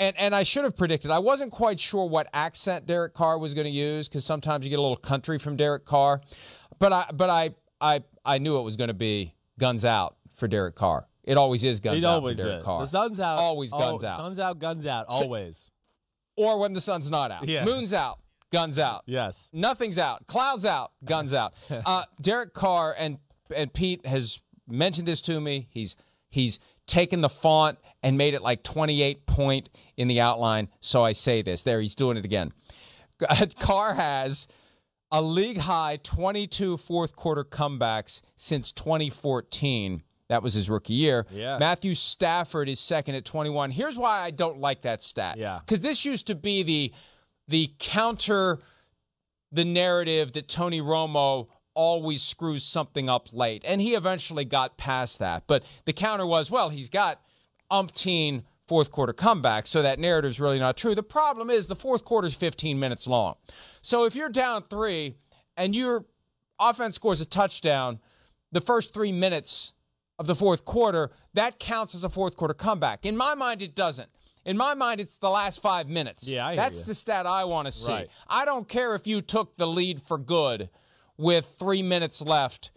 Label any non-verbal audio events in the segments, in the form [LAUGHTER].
and and I should have predicted. I wasn't quite sure what accent Derek Carr was going to use because sometimes you get a little country from Derek Carr, but I but I I I knew it was going to be guns out for Derek Carr. It always is guns It out always for Derek is. Carr. The sun's out. Always guns oh, out. Sun's out, guns out, always. or when the sun's not out. Yeah. Moon's out, guns out. yes. Nothing's out. Clouds out. Guns out. [LAUGHS] Uh, Derek Carr and and Pete has mentioned this to me. He's he's taken the font and made it like 28 point in the outline. So I say this. There, he's doing it again. [LAUGHS] Carr has a league high 22 fourth quarter comebacks since 2014. That was his rookie year. Yeah. Matthew Stafford is second at 21. Here's why I don't like that stat. Yeah. Because this used to be the the counter the narrative that Tony Romo always screws something up late. And he eventually got past that. But the counter was, well, he's got umpteen fourth quarter comebacks, so that narrative's really not true. The problem is the fourth quarter is 15 minutes long. So if you're down three and your offense scores a touchdown, the first three minutes of the fourth quarter, that counts as a fourth quarter comeback. In my mind, it doesn't. In my mind, it's the last five minutes. Yeah, That's you. the stat I want to see. Right. I don't care if you took the lead for good with three minutes left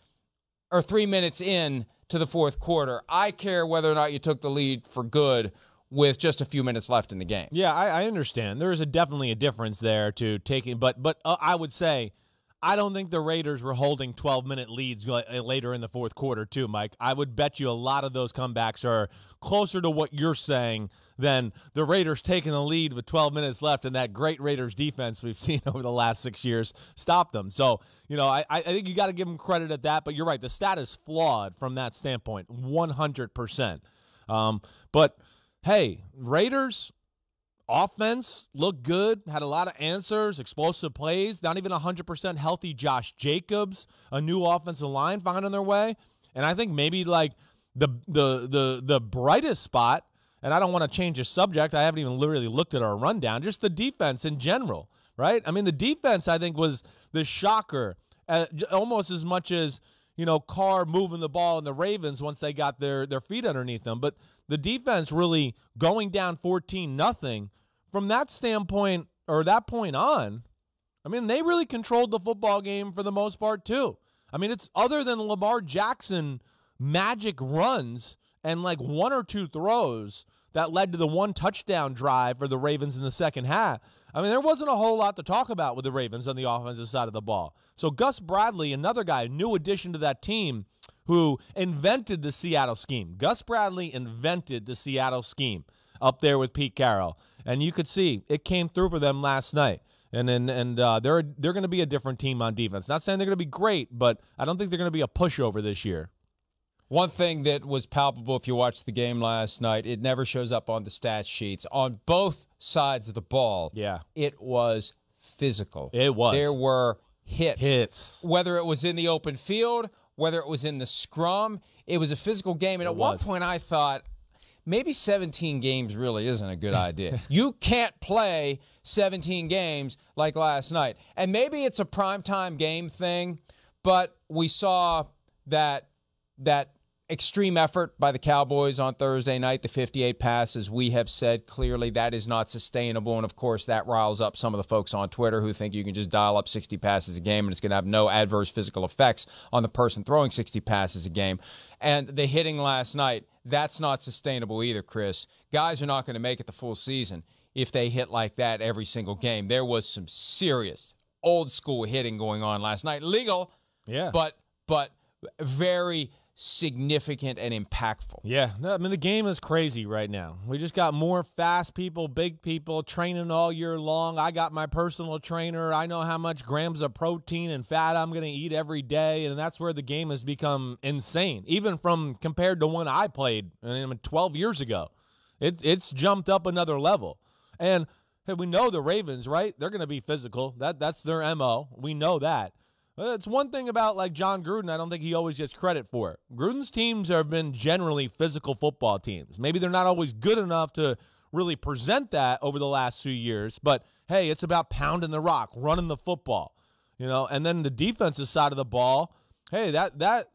or three minutes in to the fourth quarter. I care whether or not you took the lead for good with just a few minutes left in the game. Yeah, I, I understand. There is a definitely a difference there to taking, but but uh, I would say I don't think the Raiders were holding 12 minute leads uh, later in the fourth quarter too, Mike. I would bet you a lot of those comebacks are closer to what you're saying than the Raiders taking the lead with 12 minutes left and that great Raiders defense we've [LAUGHS] seen over the last six years stop them. So you know, I I think you got to give them credit at that. But you're right, the stat is flawed from that standpoint, 100 percent. Um, but hey, Raiders offense looked good, had a lot of answers, explosive plays, not even 100% healthy Josh Jacobs, a new offensive line finding their way. And I think maybe like the the the the brightest spot, and I don't want to change the subject. I haven't even literally looked at our rundown, just the defense in general, right? I mean, the defense I think was the shocker uh, almost as much as you know Carr moving the ball in the Ravens once they got their their feet underneath them. But the defense really going down fourteen nothing from that standpoint or that point on. I mean, they really controlled the football game for the most part too. I mean, it's other than Lamar Jackson magic runs and like one or two throws that led to the one touchdown drive for the Ravens in the second half. I mean, there wasn't a whole lot to talk about with the Ravens on the offensive side of the ball. So Gus Bradley, another guy, new addition to that team who invented the Seattle scheme. Gus Bradley invented the Seattle scheme up there with Pete Carroll, and you could see it came through for them last night. And and, and uh, they're they're going to be a different team on defense. Not saying they're going to be great, but I don't think they're going to be a pushover this year. One thing that was palpable if you watched the game last night, it never shows up on the stat sheets. On both sides of the ball, Yeah. it was physical. It was. There were hits. Hits. Whether it was in the open field, whether it was in the scrum, it was a physical game. And at one point, I thought maybe 17 games really isn't a good idea. [LAUGHS] you can't play 17 games like last night. And maybe it's a primetime game thing, but we saw that that extreme effort by the Cowboys on Thursday night, the 58 passes, we have said clearly that is not sustainable. And of course, that riles up some of the folks on Twitter who think you can just dial up 60 passes a game and it's going to have no adverse physical effects on the person throwing 60 passes a game. And the hitting last night, that's not sustainable either, Chris. Guys are not going to make it the full season if they hit like that every single game. There was some serious old school hitting going on last night. Legal, Yeah. but but very significant and impactful. Yeah, no, I mean the game is crazy right now. We just got more fast people, big people training all year long. I got my personal trainer. I know how much grams of protein and fat I'm going to eat every day, and that's where the game has become insane. Even from compared to when I played, I mean, 12 years ago, it, it's jumped up another level. And hey, we know the Ravens, right? They're going to be physical. That that's their mo. We know that. It's one thing about like Jon Gruden. I don't think he always gets credit for. It. Gruden's teams have been generally physical football teams. Maybe they're not always good enough to really present that over the last few years. But hey, it's about pounding the rock, running the football, you know. And then the defensive side of the ball, hey, that that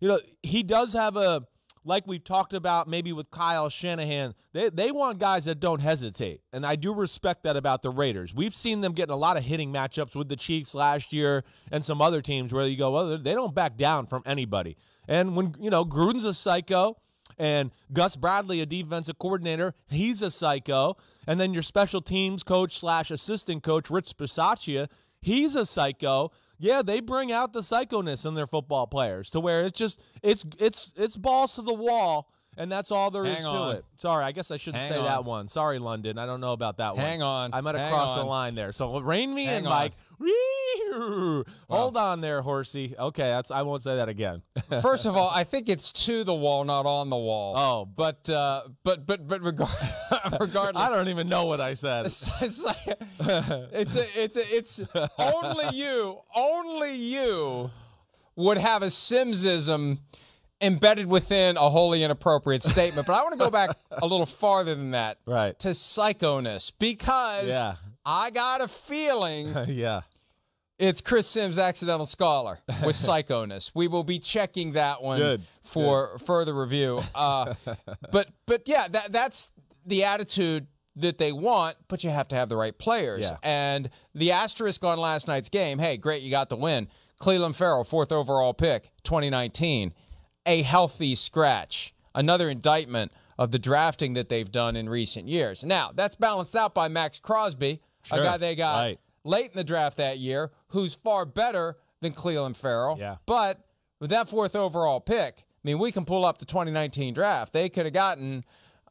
you know he does have a like we've talked about maybe with Kyle Shanahan, they, they want guys that don't hesitate. And I do respect that about the Raiders. We've seen them getting a lot of hitting matchups with the Chiefs last year and some other teams where you go, well, they don't back down from anybody. And when, you know, Gruden's a psycho and Gus Bradley, a defensive coordinator, he's a psycho. And then your special teams coach slash assistant coach, Rich Bisaccia, he's a psycho yeah, they bring out the psychoness in their football players to where it's just it's it's it's balls to the wall. And that's all there Hang is on. to it. Sorry, I guess I shouldn't Hang say on. that one. Sorry, London. I don't know about that one. Hang on. I might have Hang crossed the line there. So rein me Hang in, on. Mike. Wee-hoo. Hold on there, horsey. Okay, that's I won't say that again. [LAUGHS] First of all, I think it's to the wall, not on the wall. Oh. but uh, but but but regard- [LAUGHS] regardless, I don't even know what I said. it's, it's a, it's a, it's only you, only you would have a Simmsism embedded within a wholly inappropriate statement. But I want to go back a little farther than that, Right. To psychoness, because Yeah. I got a feeling [LAUGHS] yeah. it's Chris Simms, accidental scholar, with [LAUGHS] psychoness. We will be checking that one Good. for further review. [LAUGHS] Uh, but but yeah, that that's the attitude that they want, but you have to have the right players. Yeah. And the asterisk on last night's game, hey, great, you got the win. Clelin Ferrell, fourth overall pick, 2019, a healthy scratch. Another indictment of the drafting that they've done in recent years. Now, that's balanced out by Maxx Crosby, a guy they got Right. late in the draft that year, who's far better than Clelin Ferrell. Yeah. But with that fourth overall pick, I mean, we can pull up the 2019 draft. They could have gotten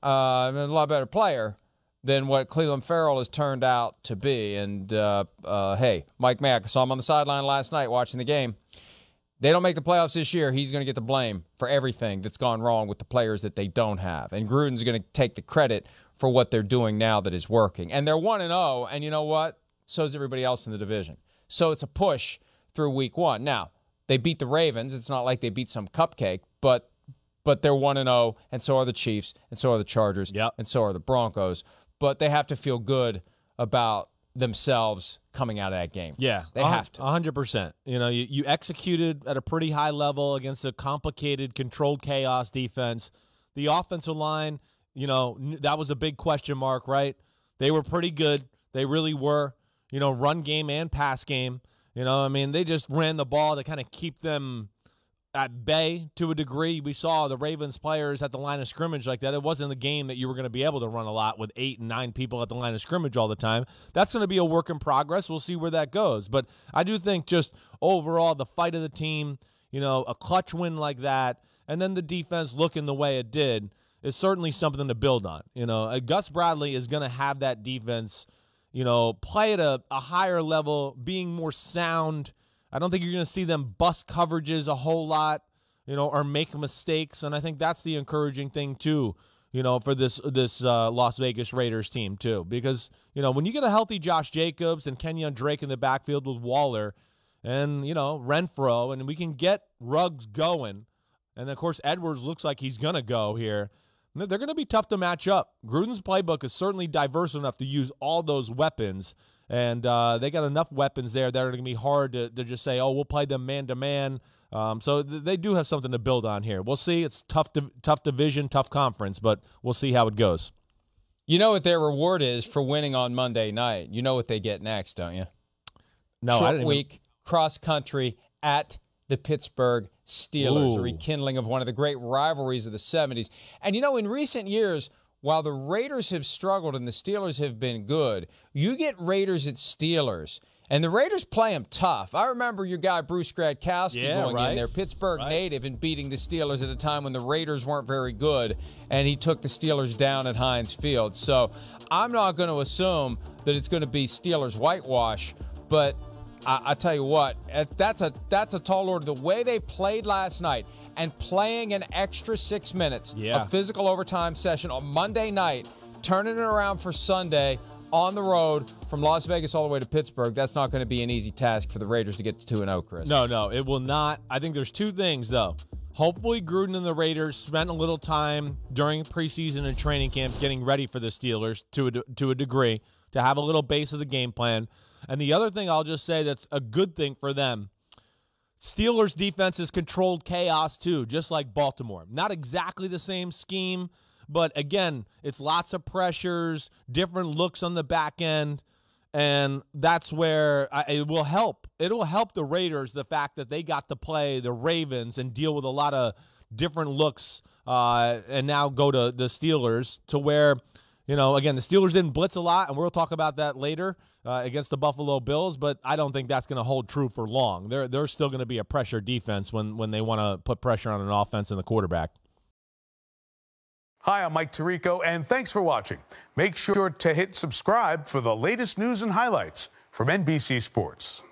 uh, a lot better player than what Clelin Ferrell has turned out to be. And uh, uh, hey, Mike Mayock, I saw him on the sideline last night watching the game. They don't make the playoffs this year. He's going to get the blame for everything that's gone wrong with the players that they don't have. And Gruden's going to take the credit for what they're doing now that is working. And they're 1 and 0, and you know what? So is everybody else in the division. So it's a push through week 1. Now, they beat the Ravens. It's not like they beat some cupcake, but but they're 1 and 0 and so are the Chiefs and so are the Chargers Yep. and so are the Broncos. But they have to feel good about themselves coming out of that game. Yeah, They have to. a hundred percent. You know, you, you executed at a pretty high level against a complicated, controlled chaos defense. The offensive line, you know, that was a big question mark, right? They were pretty good. They really were. You know, run game and pass game. You know, I mean, they just ran the ball to kind of keep them at bay to a degree. We saw the Ravens players at the line of scrimmage like that. It wasn't the game that you were going to be able to run a lot with eight and nine people at the line of scrimmage all the time. That's going to be a work in progress. We'll see where that goes. But I do think just overall, the fight of the team, you know, a clutch win like that, and then the defense looking the way it did is certainly something to build on. You know, uh, Gus Bradley is going to have that defense, you know, play at a, a higher level, being more sound. I don't think you're going to see them bust coverages a whole lot, you know, or make mistakes. And I think that's the encouraging thing too, you know, for this this uh, Las Vegas Raiders team too, because you know when you get a healthy Josh Jacobs and Kenyon Drake in the backfield with Waller, and you know Renfrow, and we can get Ruggs going, and of course Edwards looks like he's going to go here. They're going to be tough to match up. Gruden's playbook is certainly diverse enough to use all those weapons, and uh, they got enough weapons there that are going to be hard to, to just say, "Oh, we'll play them man to man." Um, so th- they do have something to build on here. We'll see. It's tough, div- tough division, tough conference, but we'll see how it goes. You know what their reward is for winning on Monday night. You know what they get next, don't you? No, I Short week, cross country at the Pittsburgh Steelers, a rekindling of one of the great rivalries of the 70s. And you know, in recent years, while the Raiders have struggled and the Steelers have been good, you get Raiders at Steelers. And the Raiders play them tough. I remember your guy Bruce Gradkowski Yeah, going right. in there, Pittsburgh Right. native, and beating the Steelers at a time when the Raiders weren't very good, and he took the Steelers down at Heinz Field. So I'm not going to assume that it's going to be Steelers whitewash, but I, I tell you what, eh, that's a that's a tall order. The way they played last night and playing an extra six minutes, Yeah. a physical overtime session on Monday night, turning it around for Sunday on the road from Las Vegas all the way to Pittsburgh. That's not going to be an easy task for the Raiders to get to two and zero, Chris. No, no, it will not. I think there's two things though. Hopefully, Gruden and the Raiders spent a little time during preseason and training camp getting ready for the Steelers to a, to a degree to have a little base of the game plan. And the other thing I'll just say that's a good thing for them. Steelers defense is controlled chaos too, just like Baltimore. Not exactly the same scheme, but again, it's lots of pressures, different looks on the back end, and that's where I, it will help. It will help the Raiders the fact that they got to play the Ravens and deal with a lot of different looks, uh, and now go to the Steelers to where you know, again, the Steelers didn't blitz a lot, and we'll talk about that later uh, against the Buffalo Bills. But I don't think that's going to hold true for long. They're they're still going to be a pressure defense when when they want to put pressure on an offense and the quarterback. Hi, I'm Mike Tirico, and thanks for watching. Make sure to hit subscribe for the latest news and highlights from NBC Sports.